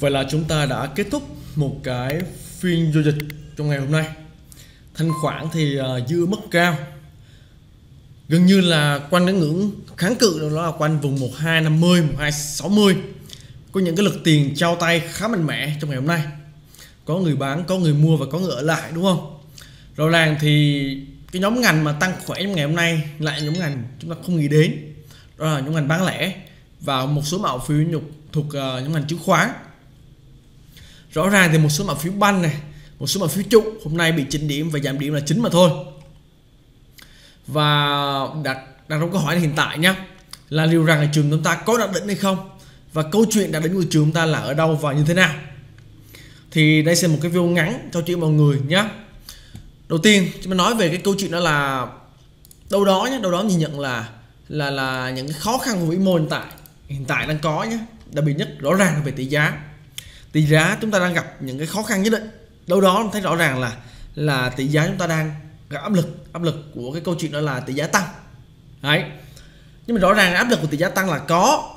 Vậy là chúng ta đã kết thúc một cái phiên giao dịch trong ngày hôm nay. Thanh khoản thì uh, mất mức cao. Gần như là quanh cái ngưỡng kháng cự đó là quanh vùng 1250, 1260 Có những cái lực tiền trao tay khá mạnh mẽ trong ngày hôm nay. Có người bán, có người mua và có người ở lại đúng không? Rõ ràng thì cái nhóm ngành mà tăng khỏe trong ngày hôm nay lại nhóm ngành chúng ta không nghĩ đến. Đó là nhóm ngành bán lẻ và một số mạo phiếu nhục thuộc uh, nhóm ngành chứng khoán rõ ràng thì một số mã phiếu banh này, một số mã phiếu trụ hôm nay bị chỉnh điểm và giảm điểm là chính mà thôi. Và đặt đặt trong câu hỏi hiện tại nhé là liệu rằng là trường chúng ta có đạt đỉnh hay không? Và câu chuyện đạt đỉnh của trường chúng ta là ở đâu và như thế nào? Thì đây sẽ một cái video ngắn cho chị mọi người nhé đầu tiên, chúng ta nói về cái câu chuyện đó là đâu đó nhé đâu đó nhìn nhận là là là những cái khó khăn của vĩ mô hiện tại hiện tại đang có nhé đặc biệt nhất rõ ràng là về tỷ giá tỷ giá chúng ta đang gặp những cái khó khăn nhất định. Đâu đó thấy rõ ràng là là tỷ giá chúng ta đang gặp áp lực áp lực của cái câu chuyện đó là tỷ giá tăng. Đấy. Nhưng mà rõ ràng áp lực của tỷ giá tăng là có,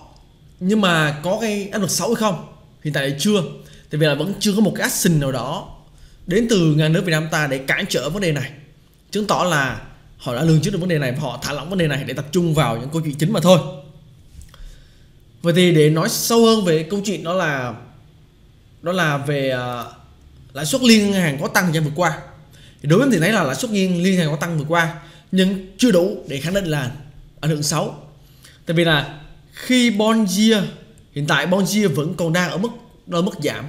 nhưng mà có cái áp lực xấu hay không, hiện tại chưa. Tại vì là vẫn chưa có một cái action nào đó đến từ ngàn nước Việt Nam ta để cản trở vấn đề này. Chứng tỏ là họ đã lường trước được vấn đề này và họ thả lỏng vấn đề này để tập trung vào những câu chuyện chính mà thôi. Vậy thì để nói sâu hơn về câu chuyện đó là đó là về uh, lãi suất liên ngân hàng có tăng thời gian vừa qua. Thì đối với em thì thấy là lãi suất liên liên ngân hàng có tăng vừa qua nhưng chưa đủ để khẳng định là ảnh hưởng xấu. Tại vì là khi bond yield hiện tại bond yield vẫn còn đang ở mức ở mức giảm.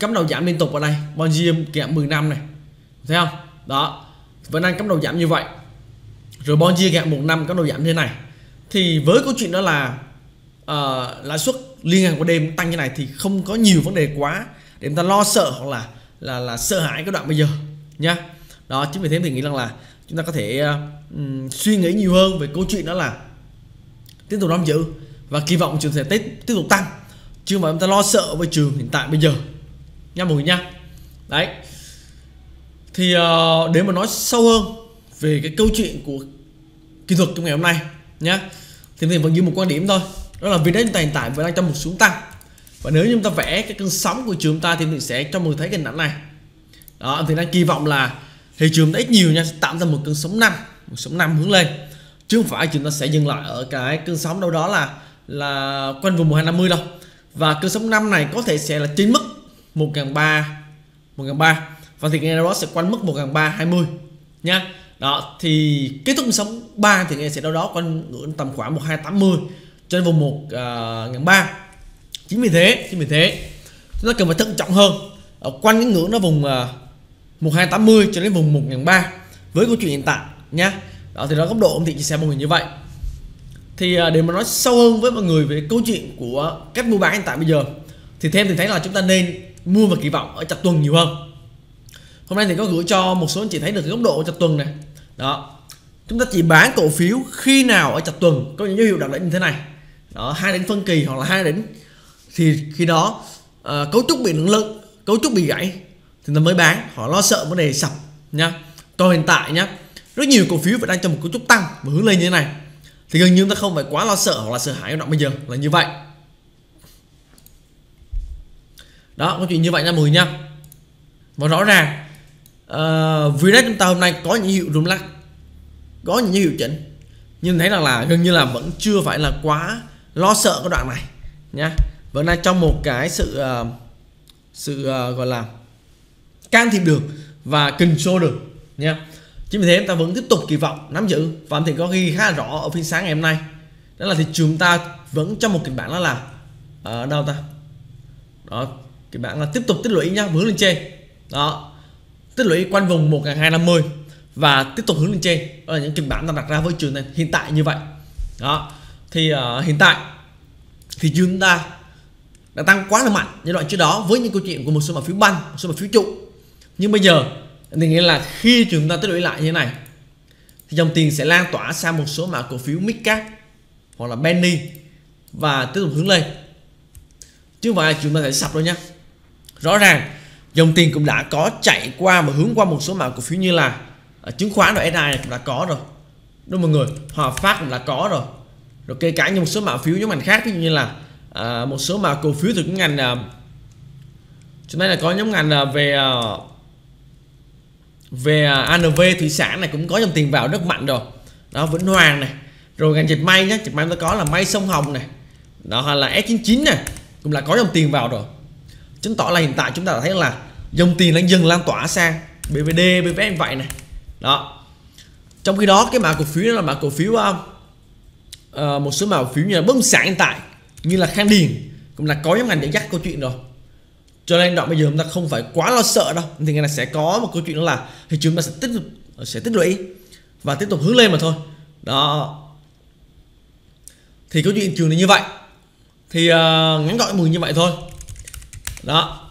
Cắm đầu giảm liên tục ở đây. Bond yield giảm 10 năm này. Thấy không? Đó. Vẫn đang cắm đầu giảm như vậy. Rồi bond yield giảm một năm cắm đầu giảm như thế này. Thì với câu chuyện đó là uh, lãi suất liên hàng của đêm tăng như này thì không có nhiều vấn đề quá để chúng ta lo sợ hoặc là là là sợ hãi cái đoạn bây giờ nhá. Đó chính vì thế thì nghĩ rằng là chúng ta có thể um, suy nghĩ nhiều hơn về câu chuyện đó là tiếp tục nắm giữ và kỳ vọng trường sẽ tiếp tiếp tục tăng. Chứ mà chúng ta lo sợ với trường hiện tại bây giờ nha mọi người nha. Đấy. Thì uh, để mà nói sâu hơn về cái câu chuyện của kỹ thuật trong ngày hôm nay nhá thì mình vẫn giữ một quan điểm thôi đó là vì chúng ta hiện tại vẫn đang trong một xuống tăng. Và nếu như chúng ta vẽ cái cơn sóng của trường ta thì mình sẽ cho mọi người thấy cái ảnh này. Đó, thì đang kỳ vọng là thị trường ít nhiều nha, sẽ tạo ra một cơn sóng năm, một sóng năm hướng lên. Chứ không phải chúng ta sẽ dừng lại ở cái cơn sóng đâu đó là là quanh vùng 1250 đâu. Và cơn sóng năm này có thể sẽ là trên mức 1003 1003 và thì nghe đó sẽ quanh mức 1320 nha. Đó, thì kết thúc sóng 3 thì nghe sẽ đâu đó quanh ngưỡng tầm khoảng 1280 trên vùng 1 à, ngàn ba. Chính vì thế chính vì thế chúng ta cần phải thận trọng hơn ở quanh cái ngưỡng nó vùng à, uh, 1280 cho đến vùng 1 ba với câu chuyện hiện tại nhá. Đó thì đó góc độ ông thị chia sẻ mọi người như vậy. Thì à, để mà nói sâu hơn với mọi người về câu chuyện của cách mua bán hiện tại bây giờ thì thêm thì thấy là chúng ta nên mua và kỳ vọng ở chặt tuần nhiều hơn. Hôm nay thì có gửi cho một số anh chị thấy được góc độ chặt tuần này. Đó chúng ta chỉ bán cổ phiếu khi nào ở chặt tuần có những dấu hiệu đặc định như thế này đó hai đến phân kỳ hoặc là hai đến thì khi đó uh, cấu trúc bị nâng lực cấu trúc bị gãy thì nó mới bán. Họ lo sợ vấn đề sập nha còn hiện tại nhá rất nhiều cổ phiếu vẫn đang trong một cấu trúc tăng và hướng lên như thế này. Thì gần như chúng ta không phải quá lo sợ hoặc là sợ hãi đoạn bây giờ là như vậy. Đó câu chuyện như vậy nha mọi người nha. Và rõ ràng ờ, uh, vì chúng ta hôm nay có những hiệu rung lắc có những hiệu chỉnh. Nhưng thấy rằng là gần như là vẫn chưa phải là quá lo sợ cái đoạn này nhá. Vẫn là trong một cái sự uh, sự uh, gọi là can thiệp được và control được nhá. Chính vì thế chúng ta vẫn tiếp tục kỳ vọng nắm giữ. Và thì có ghi khá là rõ ở phiên sáng ngày hôm nay. Đó là thị trường ta vẫn trong một kịch bản đó là ở uh, đâu ta? Đó kịch bản là tiếp tục tích lũy nhá hướng lên trên. Đó tích lũy quanh vùng 1250 và tiếp tục hướng lên trên. Đó là những kịch bản ta đặt ra với trường này hiện tại như vậy. Đó thì uh, hiện tại thì chúng ta đã tăng quá là mạnh giai đoạn trước đó với những câu chuyện của một số mã phiếu banh một số mã phiếu trụ. Nhưng bây giờ thì nghĩa là khi chúng ta tích lũy lại như thế này thì dòng tiền sẽ lan tỏa sang một số mã cổ phiếu midcap hoặc là penny và tiếp tục hướng lên. Chứ không phải chúng ta sẽ sập đâu nhé rõ ràng dòng tiền cũng đã có chạy qua và hướng qua một số mã cổ phiếu như là ờ, chứng khoán rồi SI cũng đã có rồi. Đúng mọi người? Hòa Phát cũng đã có rồi rồi kể cả như một số mã phiếu nhóm ngành khác ví dụ như là à, một số mã cổ phiếu từ những ngành à, chúng ta là có nhóm ngành à, về à, về à, ANV thủy sản này cũng có dòng tiền vào rất mạnh rồi. Đó Vĩnh Hoàng này. Rồi ngành dệt may nhé dệt may chúng ta có là may sông Hồng này. Đó hay là S99 này cũng là có dòng tiền vào rồi. Chứng tỏ là hiện tại chúng ta thấy là dòng tiền đang dần lan tỏa sang BVD, BVS vậy này. Đó. Trong khi đó cái mã cổ phiếu đó là mã cổ phiếu à, uh, một số mã cổ phiếu như là bất động sản hiện tại như là Khang Điền cũng là có nhóm ngành để dắt câu chuyện rồi. Cho nên đoạn bây giờ chúng ta không phải quá lo sợ đâu thì ngày này sẽ có một câu chuyện đó là thì chúng ta sẽ tích sẽ tích lũy và tiếp tục hướng lên mà thôi. Đó. Thì câu chuyện trường là như vậy. Thì uh, ngắn gọn mừng như vậy thôi. Đó.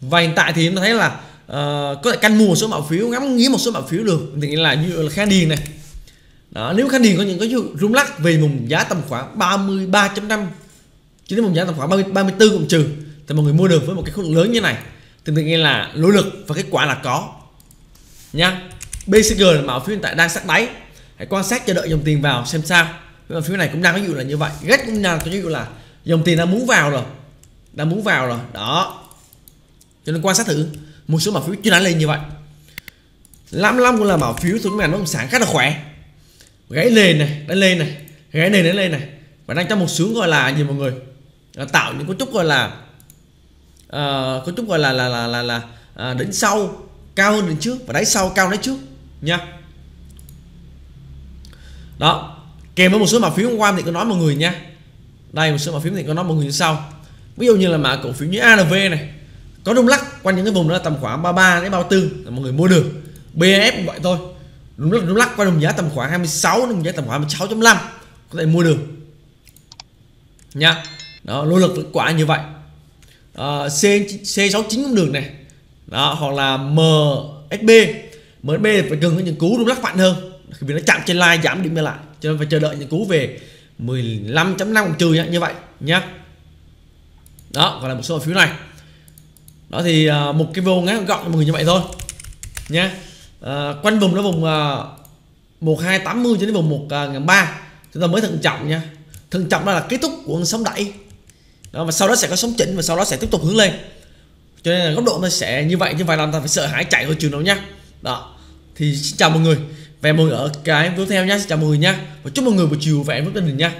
Và hiện tại thì chúng ta thấy là uh, có thể canh mua một số mã phiếu ngắm nghĩ một số mã phiếu được. Thì là như là khang điền này đó nếu khánh điền có những cái rung lắc về vùng giá tầm khoảng 33.5 chỉ đến vùng giá tầm khoảng 30, 34 cộng trừ thì mọi người mua được với một cái khối lượng lớn như này thì tự nhiên là nỗ lực và kết quả là có. Nha. BCG là mã phiếu hiện tại đang sát đáy. Hãy quan sát chờ đợi dòng tiền vào xem sao. Mã phiếu này cũng đang có dụ là như vậy. Ghét cũng đang có dụ là dòng tiền đang muốn vào rồi. Đang muốn vào rồi. Đó. Cho nên quan sát thử. Một số mã phiếu chưa đã lên như vậy. 55 cũng là mã phiếu thuộc ngành bất động sản khá là khỏe gãy nền này đã lên này gãy nền đã lên này. Và đang trong một sướng gọi là gì mọi người? Tạo những cấu trúc gọi là uh, cấu trúc gọi là là là là, là uh, đỉnh sau cao hơn đỉnh trước và đáy sau cao đáy trước nha. Đó kèm với một số mã phiếu hôm qua thì có nói mọi người nha. Đây một số mã phiếu thì có nói mọi người như sau. Ví dụ như là mã cổ phiếu như ARV này có rung lắc quanh những cái vùng đó tầm khoảng 33 đến 34 là mọi người mua được. BAF cũng vậy thôi rung lắc lắc qua đồng giá tầm khoảng 26 đồng giá tầm khoảng 26.5 có thể mua được. Nha. Đó nỗ lực vẫn quả như vậy. À, C C69 cũng được này. Đó hoặc là MSB MSB phải cần có những cú rung lắc mạnh hơn. Vì nó chạm trên line giảm điểm lại. Cho nên phải chờ đợi những cú về 15.5 trừ nhá, như vậy nhá. Đó gọi là một số phiếu này. Đó thì à, một cái vô ngắn gọn cho mọi người như vậy thôi nhá uh, quanh vùng nó vùng ờ, uh, 1280 cho đến vùng 1300 ờ, chúng ta mới thận trọng nha. Thận trọng đó là kết thúc của sóng đẩy. Đó, và sau đó sẽ có sóng chỉnh và sau đó sẽ tiếp tục hướng lên. Cho nên là góc độ nó sẽ như vậy như vậy làm ta phải sợ hãi chạy thôi trường đâu nhá đó. Thì xin chào mọi người. Và mọi người ở cái tiếp theo nhé xin chào mọi người nhá và chúc mọi người buổi chiều và với tình hình nha.